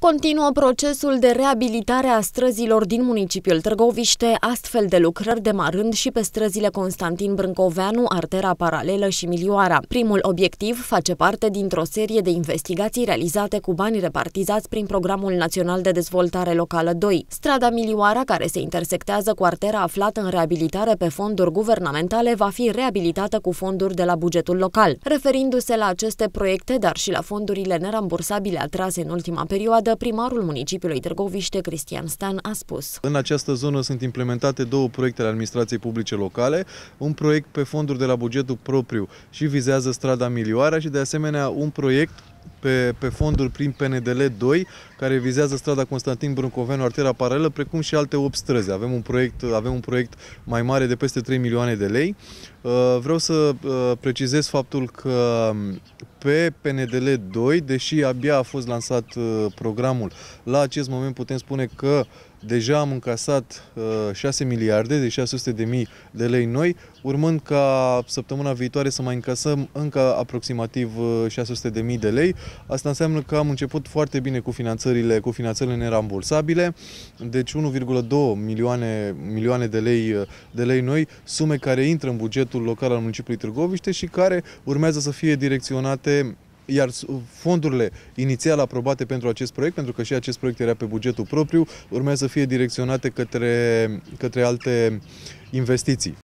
Continuă procesul de reabilitare a străzilor din municipiul Târgoviște, astfel de lucrări demarând și pe străzile Constantin Brâncoveanu, Artera Paralelă și Milioara. Primul obiectiv face parte dintr-o serie de investigații realizate cu bani repartizați prin Programul Național de Dezvoltare Locală 2. Strada Milioara, care se intersectează cu artera aflată în reabilitare pe fonduri guvernamentale, va fi reabilitată cu fonduri de la bugetul local. Referindu-se la aceste proiecte, dar și la fondurile nerambursabile atrase în ultima perioadă, primarul municipiului Târgoviște, Cristian Stan, a spus. În această zonă sunt implementate două proiecte ale administrației publice locale, un proiect pe fonduri de la bugetul propriu și vizează strada Milioara și de asemenea un proiect pe, pe fonduri prin PNDL 2, care vizează strada Constantin Brâncoveanu, artera paralelă, precum și alte 8 străzi. Avem un proiect, avem un proiect mai mare de peste 3 milioane de lei. Uh, vreau să uh, precizez faptul că pe PNDL 2, deși abia a fost lansat uh, programul, la acest moment putem spune că deja am încasat 6 miliarde, de 600 de mii de lei noi, urmând ca săptămâna viitoare să mai încasăm încă aproximativ 600 de mii de lei. Asta înseamnă că am început foarte bine cu finanțările, cu finanțările nerambursabile, deci 1,2 milioane, milioane de, lei, de lei noi, sume care intră în bugetul local al municipiului Târgoviște și care urmează să fie direcționate iar fondurile inițial aprobate pentru acest proiect, pentru că și acest proiect era pe bugetul propriu, urmează să fie direcționate către, către alte investiții.